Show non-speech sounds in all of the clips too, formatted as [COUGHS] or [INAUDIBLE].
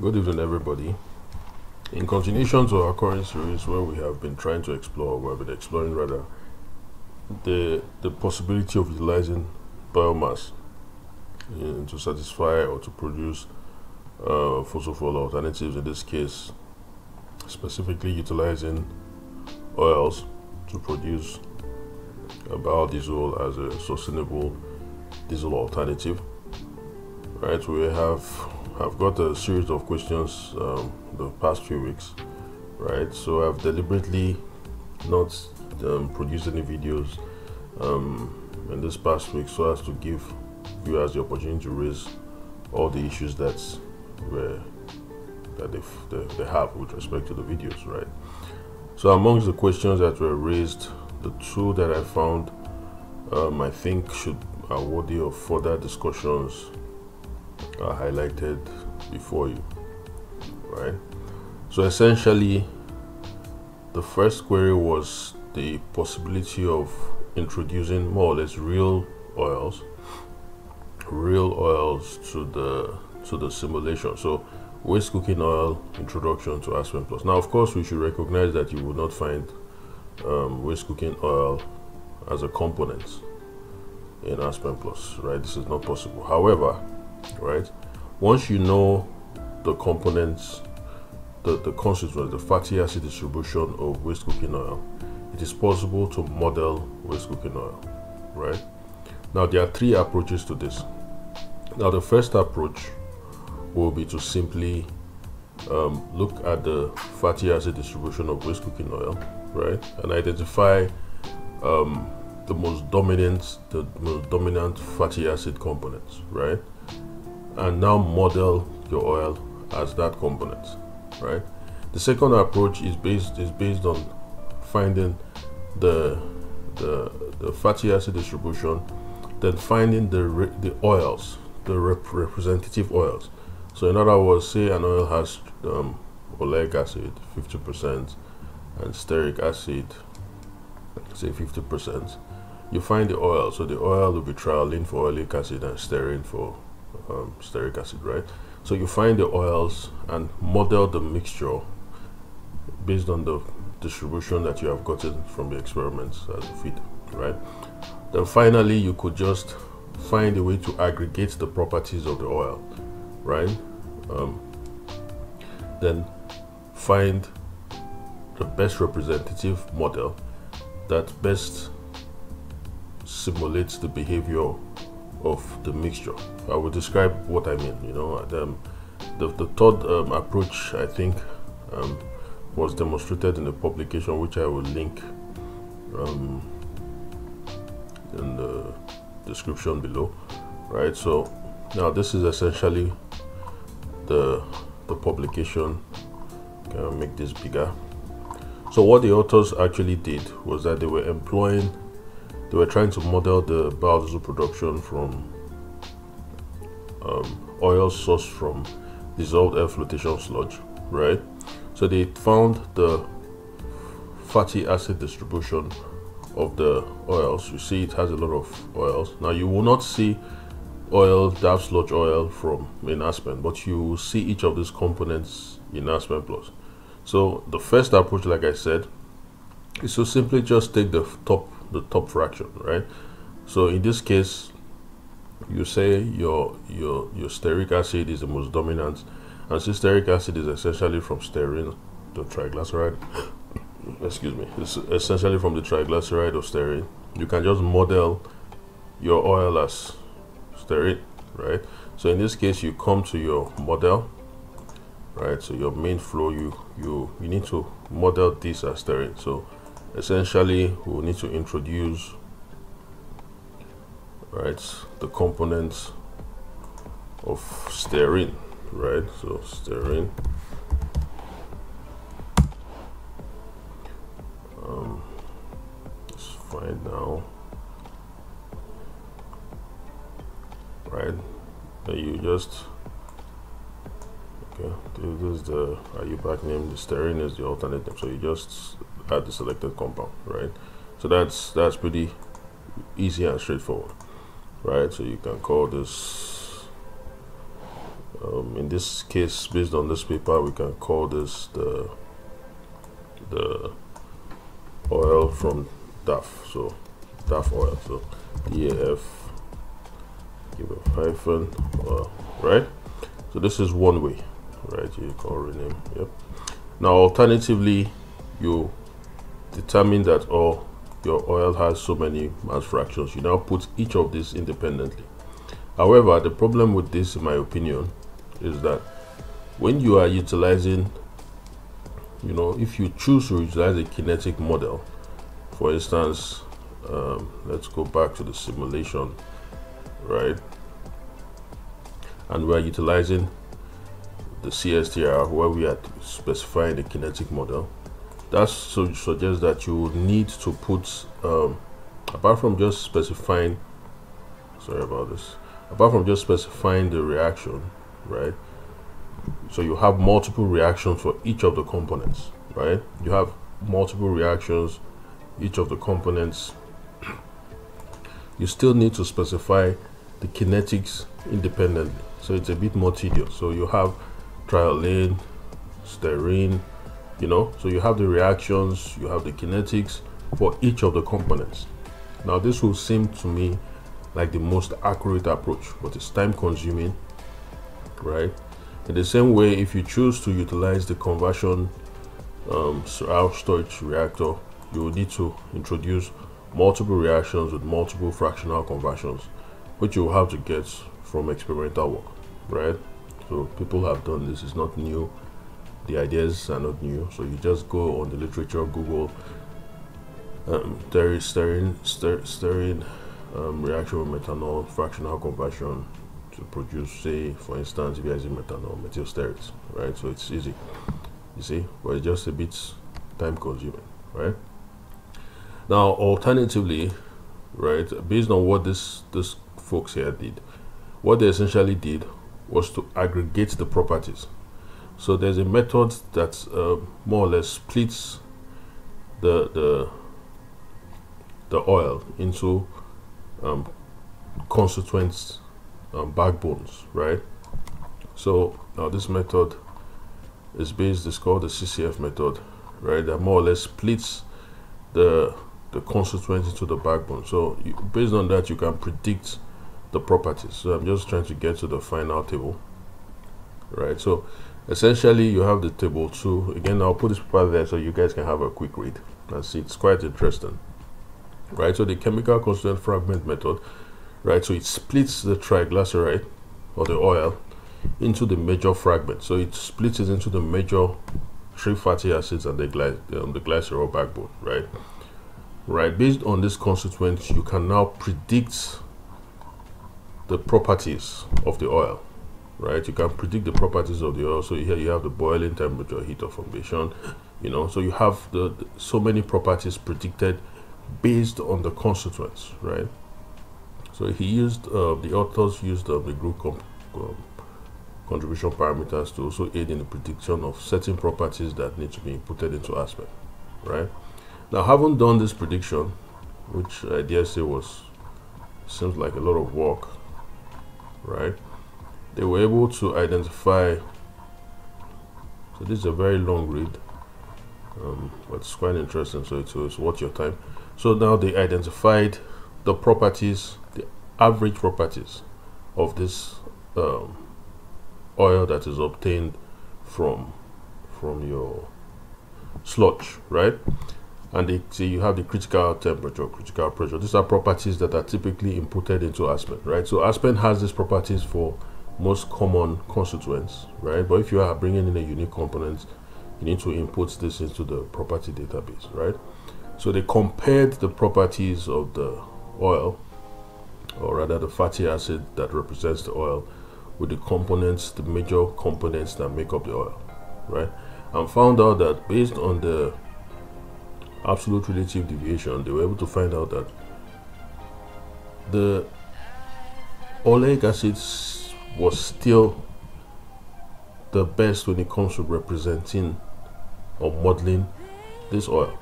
Good evening, everybody. In continuation to our current series, where we have been trying to explore, we have been exploring rather, the the possibility of utilizing biomass in, to satisfy or to produce uh, fossil fuel alternatives. In this case, specifically utilizing oils to produce biodiesel as a sustainable diesel alternative. Right, we have I've got a series of questions um, the past few weeks, right? So I've deliberately not um, produced any videos um, in this past week so as to give viewers the opportunity to raise all the issues that were that they, they, they have with respect to the videos, right? So amongst the questions that were raised, the two that I found um, I think should are worthy of further discussions are highlighted before you right? So essentially the first query was the possibility of introducing more or less real oils real oils to the to the simulation. So waste cooking oil introduction to aspen plus. Now of course we should recognize that you will not find um, waste cooking oil as a component in aspen plus right? This is not possible. However right? Once you know the components, the, the constituents, the fatty acid distribution of waste cooking oil, it is possible to model waste cooking oil, right? Now, there are three approaches to this. Now, the first approach will be to simply um, look at the fatty acid distribution of waste cooking oil, right, and identify um, the most dominant, the most dominant fatty acid components, right? And now model your oil as that component right? The second approach is based is based on finding the the, the fatty acid distribution then finding the the oils the rep representative oils. So in other words say an oil has um, oleic acid 50% and stearic acid say 50% you find the oil so the oil will be triolein for oleic acid and stearin for um, stearic acid, right? So you find the oils and model the mixture based on the distribution that you have gotten from the experiments as a feed, right? Then finally, you could just find a way to aggregate the properties of the oil, right? Um, then find the best representative model that best simulates the behavior of the mixture. I will describe what I mean. You know, the the, the third um, approach I think um, was demonstrated in the publication, which I will link um, in the description below. Right. So now this is essentially the the publication. Can I make this bigger? So what the authors actually did was that they were employing they were trying to model the biodiesel production from um, oil sourced from dissolved air flotation sludge, right? So they found the fatty acid distribution of the oils. You see, it has a lot of oils. Now, you will not see oil, dark sludge oil from in Aspen, but you will see each of these components in Aspen Plus. So the first approach, like I said, is to simply just take the top the top fraction, right? So in this case, you say your your your stearic acid is the most dominant, and since stearic acid is essentially from stearin, the triglyceride, [COUGHS] excuse me, it's essentially from the triglyceride of stearin. You can just model your oil as stearin, right? So in this case, you come to your model, right? So your main flow, you you you need to model this as stearin. So essentially we'll need to introduce right the components of stearin right? So stearin um it's fine now right? Then you just okay this is the are you back name the stearin is the alternative so you just add the selected compound, right? So that's that's pretty easy and straightforward, right? So you can call this um, in this case based on this paper we can call this the the oil from DAF. So DAF oil. So DAF give a hyphen oil right? So this is one way right? You can rename yep. Now alternatively you determine that oh your oil has so many mass fractions you now put each of these independently. However the problem with this in my opinion is that when you are utilizing you know if you choose to utilize a kinetic model for instance um, let's go back to the simulation right? And we're utilizing the CSTR where we are specifying the kinetic model that so suggests that you would need to put um, apart from just specifying sorry about this apart from just specifying the reaction right? So you have multiple reactions for each of the components right? You have multiple reactions each of the components. [CLEARS THROAT] You still need to specify the kinetics independently. So it's a bit more tedious. So you have triolein stearin you know? So you have the reactions you have the kinetics for each of the components. Now this will seem to me like the most accurate approach but it's time consuming right? In the same way if you choose to utilize the conversion um, storage reactor you will need to introduce multiple reactions with multiple fractional conversions which you will have to get from experimental work right? So people have done this. It's not new the ideas are not new. So you just go on the literature google um, there is stearin, stearin um, reaction with methanol fractional conversion to produce say for instance if you're using methanol methyl stearates right? So it's easy. You see? But it's just a bit time consuming right? Now alternatively right based on what this this folks here did what they essentially did was to aggregate the properties so there's a method that uh, more or less splits the the the oil into um, constituent um, backbones, right? So now this method is based. It's called the CCF method, right? That more or less splits the the constituent into the backbone. So you, based on that, you can predict the properties. So I'm just trying to get to the final table, right? So essentially you have the table two. Again i'll put this paper there so you guys can have a quick read. And see it's quite interesting. Right so the chemical constituent fragment method right so it splits the triglyceride or the oil into the major fragment so it splits it into the major three fatty acids and the, gly um, the glycerol backbone right? Right based on this constituent you can now predict the properties of the oil right? You can predict the properties of the oil. So here you have the boiling temperature heat of formation you know? So you have the, the so many properties predicted based on the constituents right? So he used uh, the authors used uh, the group um, contribution parameters to also aid in the prediction of certain properties that need to be inputted into Aspen right? Now having done this prediction which i dare say was seems like a lot of work right they were able to identify so this is a very long read um, but it's quite interesting so it was worth your time. So now they identified the properties the average properties of this um, oil that is obtained from from your sludge right? And they you have the critical temperature critical pressure. These are properties that are typically inputted into aspen right? So aspen has these properties for most common constituents, right? But if you are bringing in a unique component, you need to input this into the property database, right? So they compared the properties of the oil, or rather the fatty acid that represents the oil, with the components, the major components that make up the oil, right? And found out that based on the absolute relative deviation, they were able to find out that the oleic acids was still the best when it comes to representing or modeling this oil.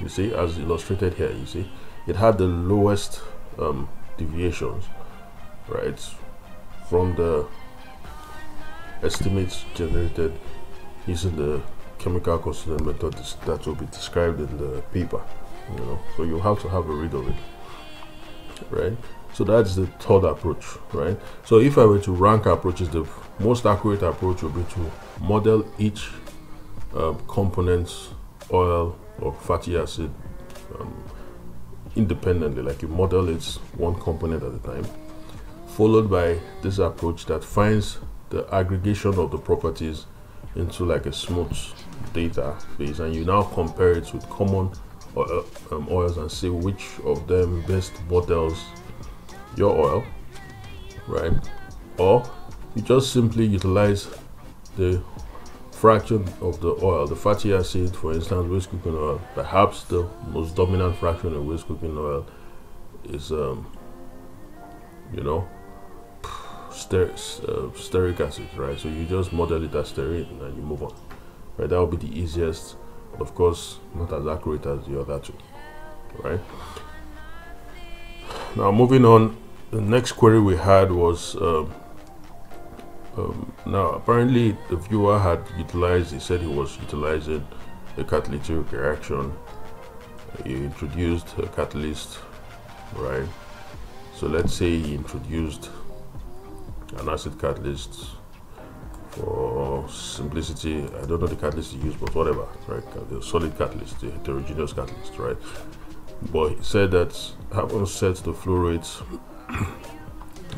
You see, as illustrated here, you see, it had the lowest um, deviations, right, from the estimates generated using the chemical constituent method that will be described in the paper you know so you have to have a read of it right so that's the third approach right? So if i were to rank approaches the most accurate approach would be to model each component oil or fatty acid um, independently like you model it one component at a time followed by this approach that finds the aggregation of the properties into like a smooth data base and you now compare it with common oil, um, oils and see which of them best models your oil right or you just simply utilize the fraction of the oil the fatty acid for instance waste cooking oil perhaps the most dominant fraction of waste cooking oil is um you know ster uh, acid, right? So you just model it as stearine and you move on, right? That would be the easiest, but of course, not as accurate as the other two, right? Now, moving on, the next query we had was um, um, now apparently the viewer had utilized, he said he was utilizing a catalytic reaction. He introduced a catalyst, right? So let's say he introduced an acid catalyst for simplicity i don't know the catalyst you use but whatever right the solid catalyst the heterogeneous catalyst right but he said that having set the flow rates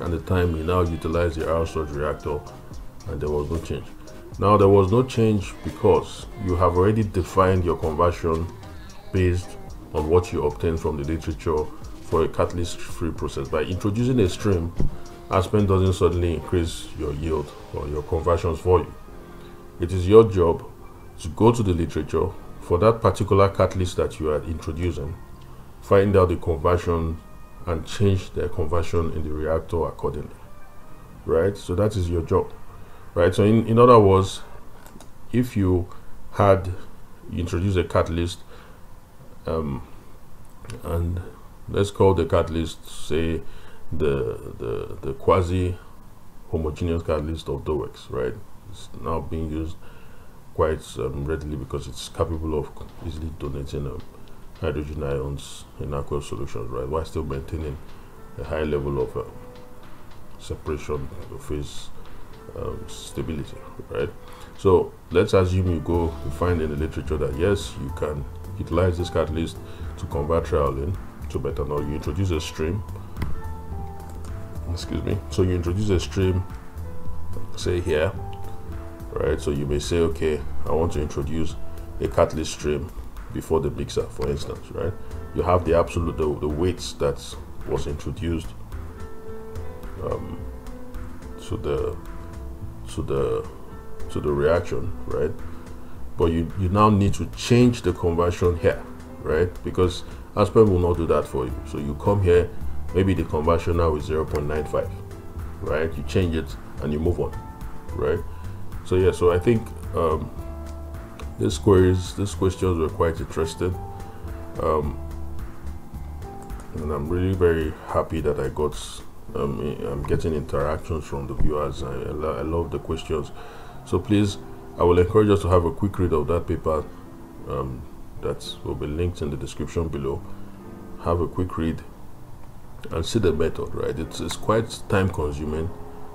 and the time he now utilize the RStoic reactor and there was no change now there was no change because you have already defined your conversion based on what you obtain from the literature for a catalyst free process by introducing a stream Aspen doesn't suddenly increase your yield or your conversions for you. It is your job to go to the literature for that particular catalyst that you are introducing, find out the conversion and change the conversion in the reactor accordingly. Right? So that is your job. Right? So in, in other words, if you had introduced a catalyst um, and let's call the catalyst say the the the quasi homogeneous catalyst of Dowex, right? It's now being used quite um, readily because it's capable of easily donating um, hydrogen ions in aqueous solutions, right? While still maintaining a high level of um, separation phase um, stability, right? So let's assume you go you find in the literature that yes, you can utilize this catalyst to convert triolein to methanol. You introduce a stream excuse me so you introduce a stream say here right so you may say okay i want to introduce a catalyst stream before the mixer for instance right? You have the absolute the, the weights that was introduced um, to the to the to the reaction right? But you you now need to change the conversion here right? Because Aspen will not do that for you. So you come here maybe the conversion now is 0.95 right? You change it and you move on right? So yeah so i think um, these queries these questions were quite interesting um, and i'm really very happy that i got um, i'm getting interactions from the viewers. I, I love the questions. So please i will encourage us to have a quick read of that paper um, that will be linked in the description below. Have a quick read and see the method right? It's, it's quite time consuming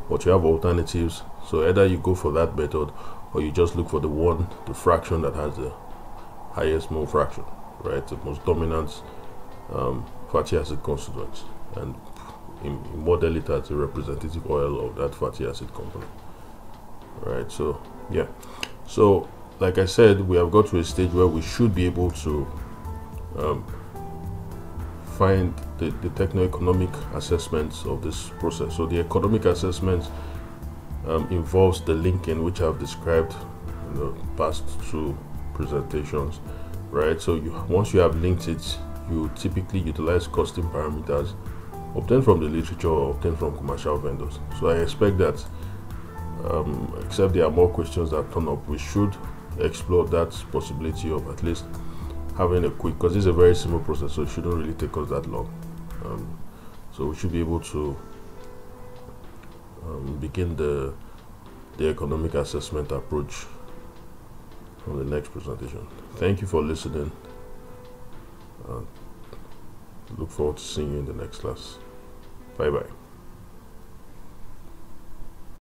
but you have alternatives. So either you go for that method or you just look for the one the fraction that has the highest mole fraction right? The most dominant um, fatty acid constituent. And model it as a representative oil of that fatty acid component right? So yeah. So like I said we have got to a stage where we should be able to um, find the, the techno-economic assessments of this process. So the economic assessment um, involves the linking, which I've described in the past two presentations, right? So you, once you have linked it, you typically utilize costing parameters obtained from the literature or obtained from commercial vendors. So I expect that, um, except there are more questions that turn up, we should explore that possibility of at least having a quick, because it's a very simple process, so it shouldn't really take us that long. Um, so we should be able to um, begin the the economic assessment approach from the next presentation. Thank you for listening. Uh, look forward to seeing you in the next class. Bye bye.